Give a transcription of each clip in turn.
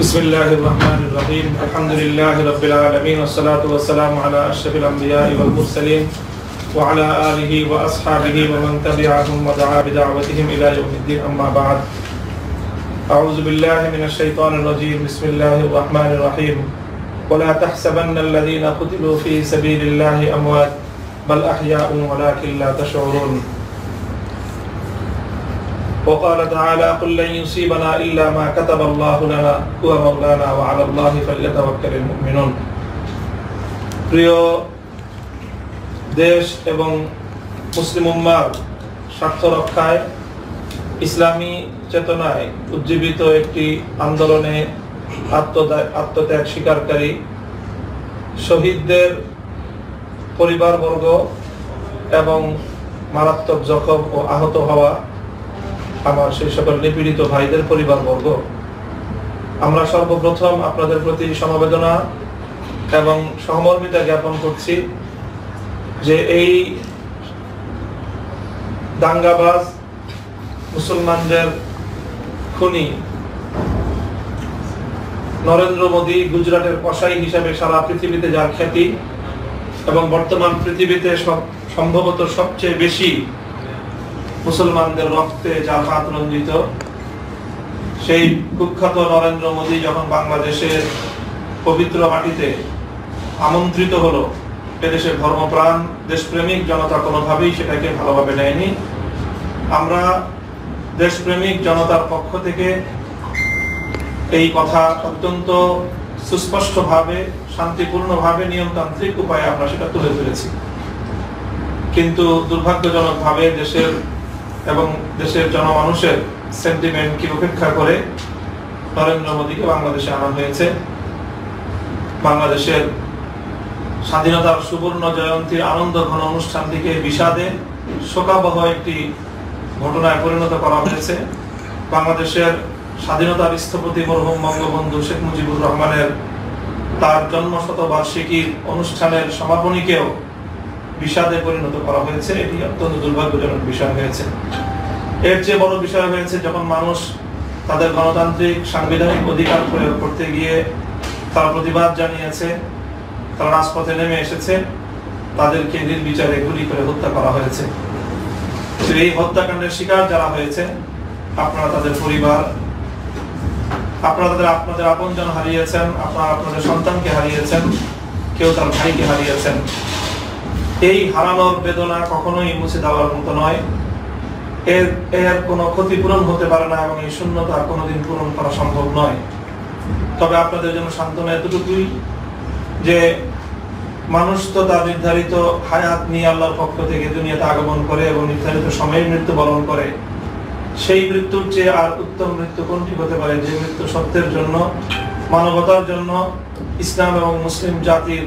بسم الله الرحمن الرحيم الحمد لله رب العالمين والصلاة والسلام على أشرف الأنبياء والمرسلين وعلى آله وأصحابه ومن تبعهم ودعا بدعوتهم إلى يوم الدين أما بعد أعوذ بالله من الشيطان الرجيم بسم الله الرحمن الرحيم ولا تحسبن الذين قتلوا في سبيل الله أموات بل أحياء ولكن لا تشعرون وقال تعالى قل لن يصيبنا إلا ما كتب الله لنا هو مولانا وعلى الله فليتوكل المؤمنون প্রিয় দেশ এবং মুসলিম উম্মার স্বার্থ রক্ষায় ইসলামী চেতনায় উজ্জীবিত একটি আন্দোলনে আত্মত্যাগ আত্মত্যাগ স্বীকারকারী শহীদদের পরিবারবর্গ এবং মারাত্মক জখম ও আহত হওয়া আমার সেই সকল নিপীড়িত ভাইদের পরিবারবর্গ, আমরা সর্বপ্রথম আপনাদের প্রতি সমবেদনা এবং সহমর্মিতা জ্ঞাপন করছি যে এই দাঙ্গাবাজ মুসলমানদের খুনি নরেন্দ্র মোদী গুজরাটের কসাই হিসাবে সারা পৃথিবীতে যার খ্যাতি এবং বর্তমান পৃথিবীতে সম্ভবত সবচেয়ে বেশি মুসলমানদের রক্তে যার হাত রঞ্জিত। সেই কুখ্যাত নরেন্দ্র মোদী যখন বাংলাদেশের পবিত্র মাটিতে আমন্ত্রিত হলো এদেশের ধর্মপ্রাণ, দেশপ্রেমিক জনতা কোনোভাবেই সেটাকে ভালোভাবে নেয়নি। আমরা দেশপ্রেমিক জনতার পক্ষ থেকে এই কথা অত্যন্ত সুস্পষ্টভাবে, শান্তিপূর্ণভাবে নিয়মতান্ত্রিক উপায়ে আমরা সেটা তুলে ধরেছি। কিন্তু দুর্ভাগ্যজনকভাবে দেশের এবং দেশের জনমানুষের সেন্টিমেন্টকে উপেক্ষা করে নরেন্দ্র মোদীকে বাংলাদেশে আনা হয়েছে। বাংলাদেশের স্বাধীনতার সুবর্ণ জয়ন্তীর আনন্দ ঘন অনুষ্ঠানটিকে বিষাদে শোকাবহ একটি ঘটনায় পরিণত করা হয়েছে। বাংলাদেশের স্বাধীনতার স্থপতি মরহুম বঙ্গবন্ধু শেখ মুজিবুর রহমানের তার জন্ম শতবার্ষিকীর অনুষ্ঠানের সমাপনীকেও বিষাদে পরিণত করা হয়েছে, এটি অত্যন্ত দুর্ভাগ্যজনক বিষয় হয়েছে। এর চেয়ে বড় বিষয় হয়েছে, যখন মানুষ তাদের গণতান্ত্রিক সাংবিধানিক অধিকার প্রয়োগ করতে গিয়ে তার প্রতিবাদ জানিয়েছে, তারা রাজপথে নেমে এসেছে, তাদেরকে নির্বিচারে গুলি করে হত্যা করা হয়েছে। এই হত্যাকাণ্ডের শিকার যারা হয়েছে, আপনারা তাদের পরিবার, আপনারা তাদের আপনাদের আপনজন হারিয়েছেন, আপনারা আপনাদের সন্তানকে হারিয়েছেন, কেউ তার ভাইকে হারিয়েছেন। এই হারানোর বেদনা কখনোই মুছে দেওয়ার মতো নয়। এর এর কোনো ক্ষতিপূরণ হতে পারে না এবং এই শূন্যতা কোনোদিন পূরণ করা সম্ভব নয়। তবে আপনাদের জন্য সান্ত্বনা এতটুকুই যে মানুষ তো তার নির্ধারিত হায়াত নিয়ে আল্লাহর পক্ষ থেকে দুনিয়াতে আগমন করে এবং নির্ধারিত সময়ে মৃত্যু বরণ করে। সেই মৃত্যুর চেয়ে আর উত্তম মৃত্যু কোনটি হতে পারে? যে মৃত্যু সত্যের জন্য, মানবতার জন্য, ইসলাম এবং মুসলিম জাতির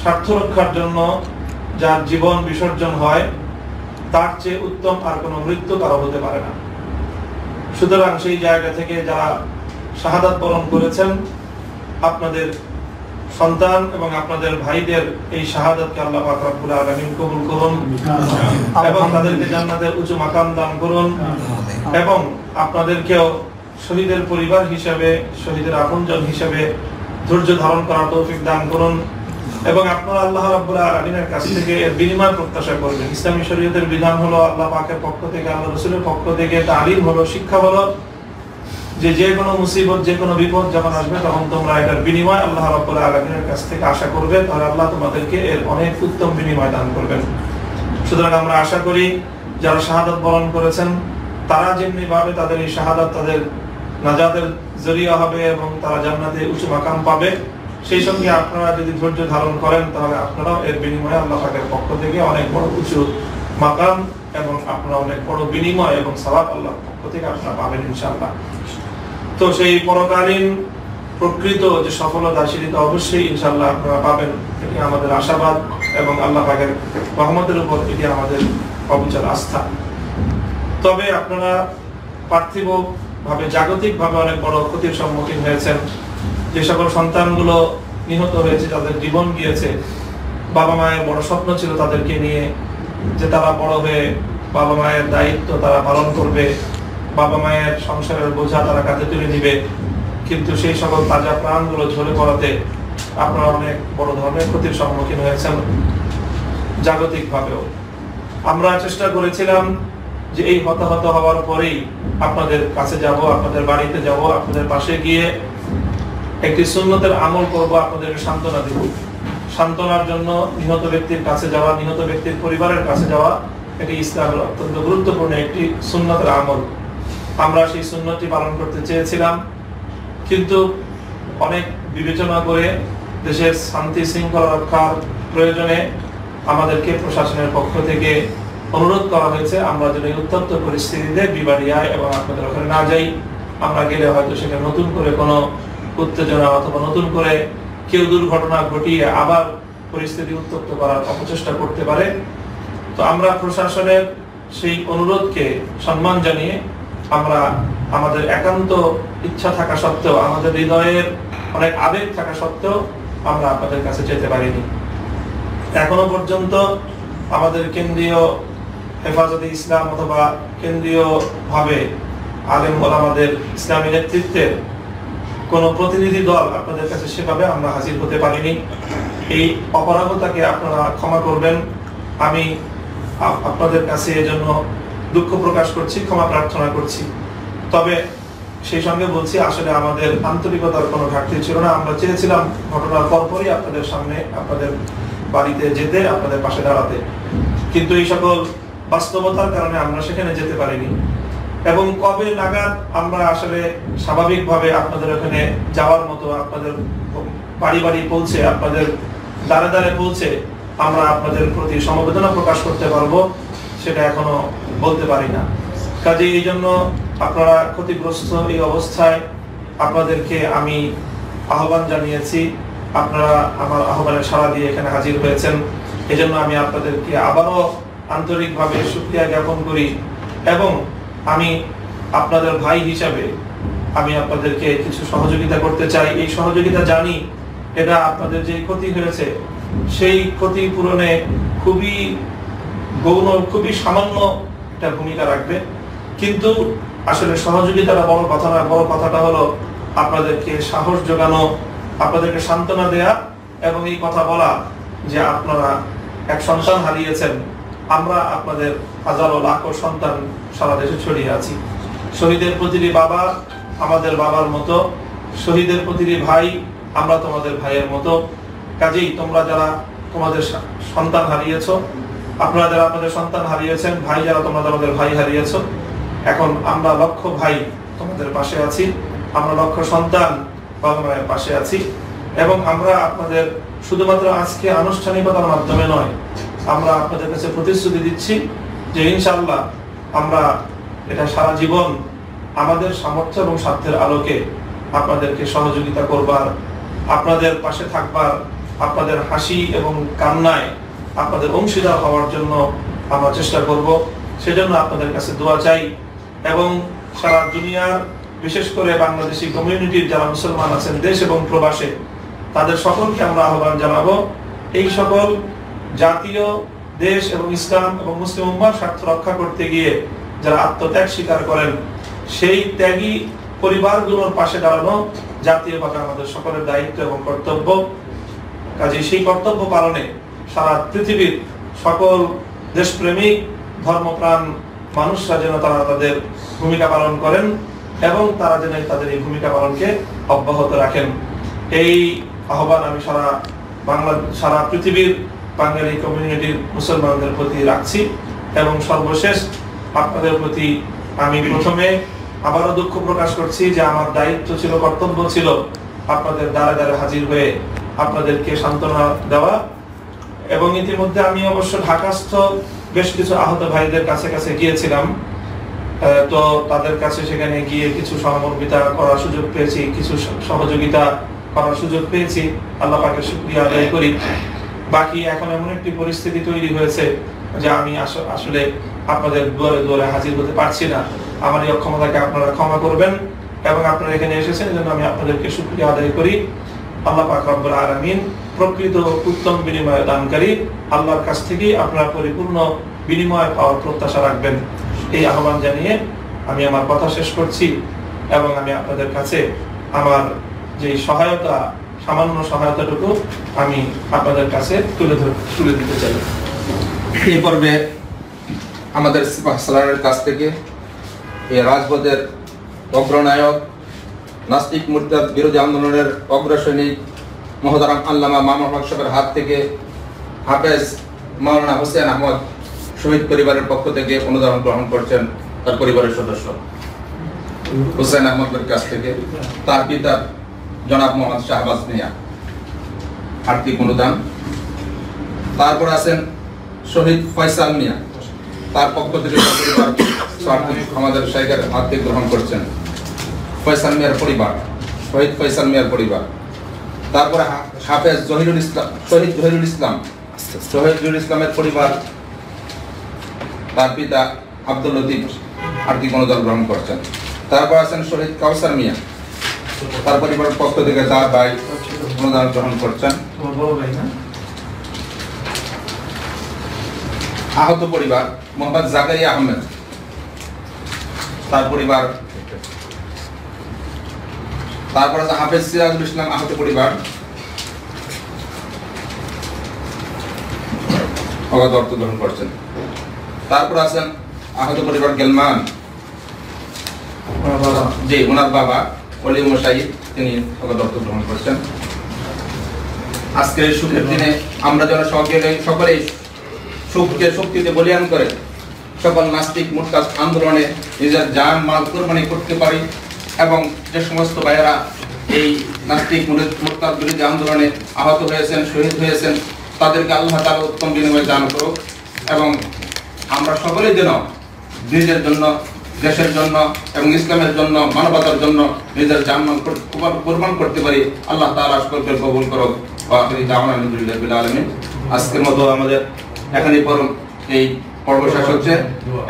স্বার্থ রক্ষার জন্য যার জীবন বিসর্জন হয় তার চেয়ে উত্তম আর কোনো মৃত্যু কারও হতে পারে না। সুতরাং সেই জায়গা থেকে যারা শাহাদাত বরণ করেছেন আপনাদের সন্তান এবং আপনাদের ভাইদের এই শাহাদাতকে আল্লাহ পাক রব্বুল আলামিন কবুল করুন এবং তাদেরকে জান্নাতের উঁচু মাকাম দান করুন এবং আপনাদেরকেও শহীদের পরিবার হিসাবে শহীদের আপনজন হিসাবে ধৈর্য ধারণ করার তৌফিক দান করুন। এবং আপনারা আল্লাহ রাব্বুল আলামিনের কাছ থেকে এর বিনিময় প্রত্যাশা করবেন। ইসলামী শরীয়তের বিধান হলো আল্লাহ পাকের পক্ষ থেকে, আল্লাহ রসুলের পক্ষ থেকে তালিম হলো শিক্ষা হলো যে যে কোনো মুসিবত, যে কোনো বিপদ যখন আসবে তখন তোমরা এটার বিনিময় আল্লাহ রাব্বুল আলামিনের কাছ থেকে আশা করবে, তাহলে আল্লাহ তোমাদেরকে এর অনেক উত্তম বিনিময় দান করবেন। সুতরাং আমরা আশা করি যারা শাহাদাত বরণ করেছেন, তারা যেমনি ভাবে তাদের এই শাহাদাত তাদের নাজাদের জরিয়া হবে এবং তারা জান্নাতে উঁচু মাকাম পাবে। সেই সঙ্গে আপনারা যদি ধৈর্য ধারণ করেন, তাহলে আপনারাও এর বিনিময়ে আল্লাহ পাকের পক্ষ থেকে অনেক বড় উঁচু মাকাম এবং আপনারা অনেক বড় বিনিময় এবং সালাদ আল্লাহর পক্ষ থেকে আপনারা পাবেন ইনশাআল্লাহ। তো সেই পরকালীন প্রকৃত যে সফলতা, সেটি তো অবশ্যই ইনশাআল্লাহ আপনারা পাবেন। এটি আমাদের আশাবাদ এবং আল্লাহ পাকের রহমতের উপর এটি আমাদের অবিচল আস্থা। তবে আপনারা পার্থিব ভাবে জাগতিক ভাবে অনেক বড় ক্ষতির সম্মুখীন হয়েছেন। যে সকল সন্তানগুলো নিহত হয়েছে, তাদের জীবন গিয়েছে, বাবা মায়ের বড় স্বপ্ন ছিল তাদেরকে নিয়ে যে তারা বড় হয়ে বাবা মায়ের দায়িত্ব তারা পালন করবে, বাবা মায়ের সংসারের বোঝা তারা কাঁধে তুলে নিবে। কিন্তু সেই সকল তাজা প্রাণগুলো ঝরে পড়াতে আপনারা অনেক বড় ধরনের ক্ষতির সম্মুখীন হয়েছেন জাগতিকভাবেও। আমরা চেষ্টা করেছিলাম যে এই হতাহত হওয়ার পরেই আপনাদের কাছে যাব, আপনাদের বাড়িতে যাব, আপনাদের পাশে গিয়ে একটি সুন্নতের আমল করব আপনাদেরকে সান্ত্বনা দেব। সান্ত্বনার জন্য নিহত ব্যক্তির কাছে যাওয়া, নিহত ব্যক্তির পরিবারের কাছে যাওয়া, এটি ইসলামের অত্যন্ত গুরুত্বপূর্ণ একটি সুন্নতের আমল। আমরা সেই সুন্নতি পালন করতে চেয়েছিলাম, কিন্তু অনেক বিবেচনা করে দেশের শান্তি শৃঙ্খলা রক্ষার প্রয়োজনে আমাদেরকে প্রশাসনের পক্ষ থেকে অনুরোধ করা হয়েছে, আমরা যেন এই উত্তপ্ত পরিস্থিতিতে বিবাড়িয়ায় এবং আপনাদের ওখানে না যাই, আমরা গেলে হয়তো সেখানে নতুন করে কোনো উত্তেজনা অথবা নতুন করে কেউ দুর্ঘটনা ঘটিয়ে আবার পরিস্থিতি উত্তপ্ত করার অপচেষ্টা করতে পারে। তো আমরা প্রশাসনের সেই অনুরোধকে সম্মান জানিয়ে আমরা আমাদের একান্ত ইচ্ছা থাকা সত্ত্বেও, আমাদের হৃদয়ের অনেক আবেগ থাকা সত্ত্বেও আমরা আপনাদের কাছে যেতে পারিনি। এখনও পর্যন্ত আমাদের কেন্দ্রীয় হেফাজতে ইসলাম অথবা কেন্দ্রীয় ভাবে আলেম আমাদের ইসলামী নেতৃত্বের কোনো প্রতিনিধি দল আপনাদের কাছে সেভাবে আমরা হাজির হতে পারিনি। এই অপরাধতাকে আপনারা ক্ষমা করবেন। আমি আপনাদের কাছে এজন্য দুঃখ প্রকাশ করছি, ক্ষমা প্রার্থনা করছি। তবে সেই সঙ্গে বলছি, আসলে আমাদের আন্তরিকতার কোনো ঘাটতি ছিল না। আমরা চেয়েছিলাম ঘটনার পরপরই আপনাদের সামনে, আপনাদের বাড়িতে যেতে, আপনাদের পাশে দাঁড়াতে। কিন্তু এই সকল বাস্তবতার কারণে আমরা সেখানে যেতে পারিনি। এবং কবে নাগাদ আমরা আসলে স্বাভাবিকভাবে আপনাদের ওখানে যাওয়ার মতো আপনাদের বাড়ি বাড়ি পৌঁছে আপনাদের দ্বারে দ্বারে পৌঁছে আমরা আপনাদের প্রতি সমবেদনা প্রকাশ করতে পারব, সেটা এখনও বলতে পারি না। কাজে এই জন্য আপনারা ক্ষতিগ্রস্ত এই অবস্থায় আপনাদেরকে আমি আহ্বান জানিয়েছি, আপনারা আমার আহ্বানে সাড়া দিয়ে এখানে হাজির হয়েছেন। এজন্য আমি আপনাদেরকে আবারও আন্তরিকভাবে সুক্রিয়া জ্ঞাপন করি এবং আমি আপনাদের ভাই হিসাবে আমি আপনাদেরকে কিছু সহযোগিতা করতে চাই। এই সহযোগিতা জানি, এটা আপনাদের যে ক্ষতি হয়েছে, সেই ক্ষতি পূরণে খুবই গৌণ, খুবই সামান্য একটা ভূমিকা রাখবে। কিন্তু আসলে সহযোগিতাটা বড় কথা না, বড় কথাটা হলো আপনাদেরকে সাহস যোগানো আপনাদেরকে সান্ত্বনা দেয়া এবং এই কথা বলা যে আপনারা এক সন্তান হারিয়েছেন। আমরা আপনাদের হাজারো লাখো সন্তান সারা দেশে ছড়িয়ে আছি। শহীদের প্রতিটি বাবা আমাদের বাবার মতো। শহীদের প্রতিটি ভাই আমরা তোমাদের ভাইয়ের মতো। কাজেই তোমরা যারা তোমাদের সন্তান হারিয়েছ, আপনারা যারা আপনাদের সন্তান হারিয়েছেন, ভাই যারা তোমরা তোমাদের ভাই হারিয়েছ, এখন আমরা লক্ষ ভাই তোমাদের পাশে আছি। আমরা লক্ষ সন্তান বাবা মায়ের পাশে আছি। এবং আমরা আপনাদের শুধুমাত্র আজকে আনুষ্ঠানিকতার মাধ্যমে নয় আমরা আপনাদের কাছে প্রতিশ্রুতি দিচ্ছি যে ইনশাল্লাহ আমরা এটা সারা জীবন আমাদের সামর্থ্য এবং স্বার্থের আলোকে আপনাদেরকে সহযোগিতা করবার, আপনাদের পাশে থাকবার, আপনাদের হাসি এবং কান্নায় আপনাদের অংশীদার হওয়ার জন্য আমরা চেষ্টা করব। সেজন্য আপনাদের কাছে দোয়া চাই এবং সারা দুনিয়ার বিশেষ করে বাংলাদেশি কমিউনিটির যারা মুসলমান আছেন, দেশ এবং প্রবাসে, তাদের সকলকে আমরা আহ্বান জানাব। এই সকল জাতীয় দেশ এবং ইসলাম এবং মুসলিম উম্মার স্বার্থ রক্ষা করতে গিয়ে যারা আত্মত্যাগ স্বীকার করেন, সেই ত্যাগী পরিবারগুলোর পাশে দাঁড়ানো জাতীয়ভাবে আমাদের সকলের দায়িত্ব এবং কর্তব্য। কাজে সেই কর্তব্য পালনে সারা পৃথিবীর সকল দেশপ্রেমিক, ধর্মপ্রাণ মানুষরা যেন তারা তাদের ভূমিকা পালন করেন এবং তারা যেন তাদের এই ভূমিকা পালনকে অব্যাহত রাখেন। এই আহ্বান আমি সারা বাংলা সারা পৃথিবীর বাঙালি কমিউনিটির মুসলমানদের প্রতি রাখছি এবং সর্বশেষ আপনাদের প্রতি আমি প্রথমে আবারও দুঃখ প্রকাশ করছি যে আমার দায়িত্ব ছিল, কর্তব্য ছিল আপনাদের দ্বারে দ্বারে হাজির হয়ে আপনাদেরকে সান্ত্বনা দেওয়া এবং ইতিমধ্যে আমি অবশ্য ঢাকাস্থ বেশ কিছু আহত ভাইদের কাছে কাছে গিয়েছিলাম। তো তাদের কাছে সেখানে গিয়ে কিছু সহমর্মিতা করার সুযোগ পেয়েছি, কিছু সহযোগিতা করার সুযোগ পেয়েছি। আল্লাহ পাকে শুক্রিয়া আদায় করি। বাকি এখন এমন একটি পরিস্থিতি তৈরি হয়েছে যে আমি আসলে আপনাদের দুয়ারে দুয়ারে হাজির হতে পারছি না। আমার এই অক্ষমতাকে আপনারা ক্ষমা করবেন এবং আপনারা এখানে এসেছেন, এজন্য আমি আপনাদেরকে শুক্রিয়া আদায় করি। আল্লাহ পাক রব্বুল আলামিন প্রকৃত উত্তম বিনিময় দানকারী আল্লাহর কাছ থেকেই আপনারা পরিপূর্ণ বিনিময় পাওয়ার প্রত্যাশা রাখবেন। এই আহ্বান জানিয়ে আমি আমার কথা শেষ করছি এবং আমি আপনাদের কাছে আমার যে সহায়তা সামান্য সহায়তাটুকু আমি আপনাদের কাছে তুলে তুলে দিতে চাই। এই পর্বে আমাদের সালারের কাছ থেকে এই রাজপথের অগ্রনায়ক নাস্তিক মুরতাদ বিরোধী আন্দোলনের অগ্রসৈনিক মহতারাম আল্লামা মামুন হক সাহেবের হাত থেকে হাফেজ মাওলানা হোসেন আহমদ শহীদ পরিবারের পক্ষ থেকে অনুদান গ্রহণ করছেন তার পরিবারের সদস্য। হোসেন আহমদের কাছ থেকে তার পিতা জনাব মোহাম্মদ শাহবাজ মিয়া। আর্থিক অনুদান। তারপর আছেন শহীদ ফয়সাল মিয়া। তার পক্ষ থেকে আমাদের শাইখের হাত থেকে গ্রহণ করছেন ফয়সাল মিয়ার পরিবার, শহীদ ফয়সাল মিয়ার পরিবার। তারপরে হাফেজ জহিরুল ইসলাম শহীদ জহিরুল ইসলাম। শহীদ জহিরুল ইসলামের পরিবার, তার পিতা আব্দুল লতিফ আর্থিক অনুদান গ্রহণ করছেন। তারপর আছেন শহীদ কাউসার মিয়া। তার পরিবারের পক্ষ থেকে তার ভাই অনুদান গ্রহণ করছেন। আহত পরিবার মোহাম্মদ জাকারিয়া আহমেদ। তার পরিবার তারপর আছে হাফেজ সিরাজুল ইসলাম আহত পরিবার। অগাধ অর্থ গ্রহণ করছেন। তারপর আছেন আহত পরিবার গেলমান। জি ওনার বাবা। অলিম শাহিদ তিনি অর্থ গ্রহণ করছেন। আজকের সুখের দিনে আমরা যেন সকলে সকলেই সুখকে শক্তিতে বলিয়ান করে সকল নাস্তিক মুরতাদ আন্দোলনে নিজের জান মাল কোরবানি করতে পারি এবং যে সমস্ত ভাইয়েরা এই নাস্তিক মুরতাদ বিরোধী আন্দোলনে আহত হয়েছেন, শহীদ হয়েছেন, তাদেরকে আল্লাহ তাআলা উত্তম বিনিময় দান করুক এবং আমরা সকলেই যেন নিজের জন্য দেশের জন্য এবং ইসলামের জন্য, মানবতার জন্য নিজের জানমান কোরবান করতে পারি। আল্লাহ তাআলা সকলকে কবুল দাওয়ানা আলহামদুলিল্লাহি আজকের মতো আমাদের এখানেই পরম এই পর্ব শেষ হচ্ছে।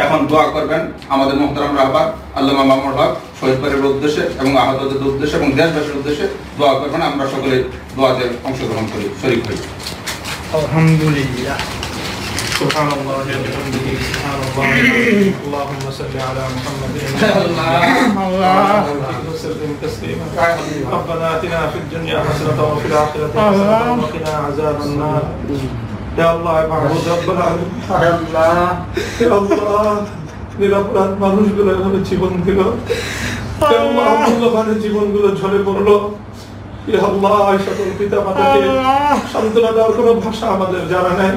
এখন দোয়া করবেন আমাদের মোহতারাম রাহবার, আল্লামা মামুর হক, শহীদ পরিবারের উদ্দেশ্যে এবং আহতদের উদ্দেশ্যে এবং দেশবাসীর উদ্দেশ্যে দোয়া করবেন। আমরা সকলে দোয়াতে অংশগ্রহণ করি, শরীক হই। আলহামদুলিল্লাহ। سبحان الله وبحمده سبحان الله اللهم صل على محمد الله وسلم تسليما ربنا اتنا في الدنيا حسنه وفي الاخره حسنه وقنا عذاب النار يا الله يا معبود رب العالمين আল্লাহ يا الله নিরাপরাধ মানুষগুলো এভাবে জীবন দিল يا الله মূল্যবান জীবনগুলো ঝরে পড়লো ইয়া আল্লাহ এই সকল পিতা মাতাকে সান্ত্বনা দেওয়ার কোনো ভাষা আমাদের জানা নাই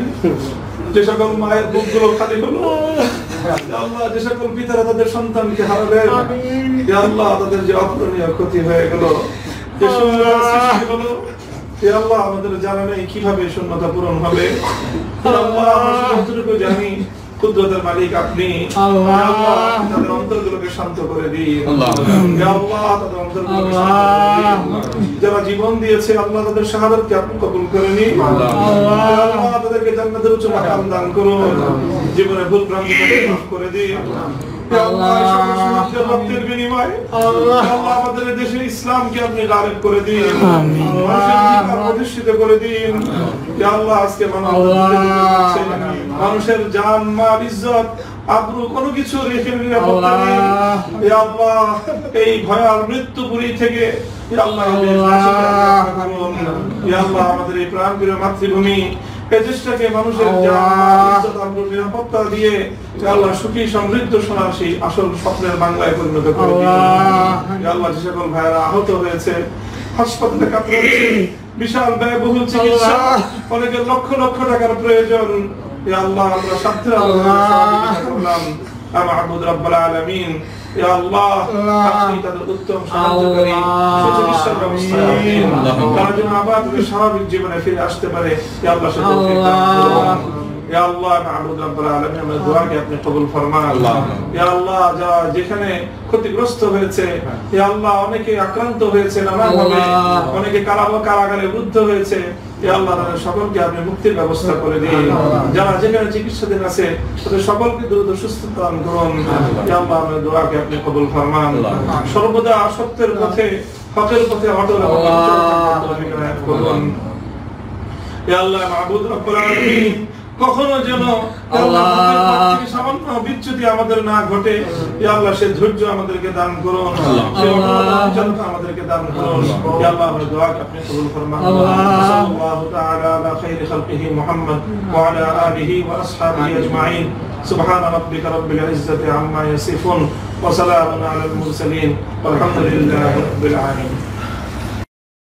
যে সকল মায়ের বুকগুলো খালি হলো আল্লাহ যে সকল পিতারা তাদের সন্তানকে হারাবে আল্লাহ তাদের যে অপূরণীয় ক্ষতি হয়ে গেল। যে সৃষ্টি হলো। আল্লাহ আমাদের জানা নেই কীভাবে শূন্যতা পূরণ হবে। আল্লাহ আমরা জানি কুদরতের মালিক আপনি। তাদের অন্তরগুলোকে শান্ত করে দিন। আল্লাহ। আল্লাহ তাদের অন্তরগুলোকে করে দিন। যারা জীবন দিয়েছে আল্লাহ তাদের শাহাদাতকে আপনি কবুল করে নিন। আল্লাহ। তাদেরকে জান্নাতের উচ্চ মাকাম দান করুন। জীবনে ভুল ভ্রান্তি করে দিন। ইয়া। ইয়া আপনি মানুষের জান মাল ইজ্জত আব্রু কোনো কিছু রেখে আল্লাহ। ইয়া এই ভয়াল মৃত্যুপুরী থেকে ইয়া আমাদের। ইয়া এই প্রাণপ্রিয় মাতৃভূমি এই মানুষের নিরাপত্তা দিয়ে আল্লাহ সুখী সমৃদ্ধ সোনার আসল স্বপ্নের বাংলায় পরিণত করে আল্লাহ। যে সকল ভাইয়েরা আহত হয়েছে হাসপাতালে বিশাল ব্যয়বহুল চিকিৎসা অনেকের লক্ষ লক্ষ টাকার প্রয়োজন। আল্লাহ আমরা আলোচনা আল্লাহ। মাহবুদ রাব্বুল আলামিন। আল্লাহ আল্লাহ। আপনি তাদের উত্তম সাহায্যকারী সুচিকিৎসার ব্যবস্থা। তারা যেন আবার স্বাভাবিক জীবনে ফিরে আসতে পারে আল্লাহ আমাদের দোয়াকে আপনি কবুল ফরমান। আল্লাহ। ইয়া আল্লাহ যা যেখানে ক্ষতিগ্রস্ত হয়েছে ইয়া আল্লাহ অনেকে আক্রান্ত হয়েছে নানাভাবে অনেকে কারাগার কারাগারে রুদ্ধ হয়েছে। সকলকে আপনি মুক্তির ব্যবস্থা করে দিন। যারা যেখানে চিকিৎসাধীন আছে তাদের সকলকে দ্রুত সুস্থতা করুন। ইয়া দোয়াকে আপনি কবুল ফরমান। সর্বদা সত্যের পথে হকের পথে অটল করুন। আল্লাহ মাহবুদ রব্বুল আলামিন কখনো যেন আল্লাহ। হকের পথ থেকে সামান্য বিচ্যুতি আমাদের না ঘটে ইয়া আল্লাহ সে ধৈর্য আমাদেরকে দান করুন সে অটলতা অচলতা আমাদেরকে দান করুন ইয়া আল্লাহ আমাদের দোয়া আপনি কবুল ফরমান আল্লাহ। সাল্লাল্লাহু তাআলা আলা খাইরি খালকিহি মুহাম্মদ ওয়া আলা আলিহি ওয়া আসহাবিহি আজমাইন سبحان ربك رب العزة عما يصفون وسلام على المرسلين والحمد لله رب العالمين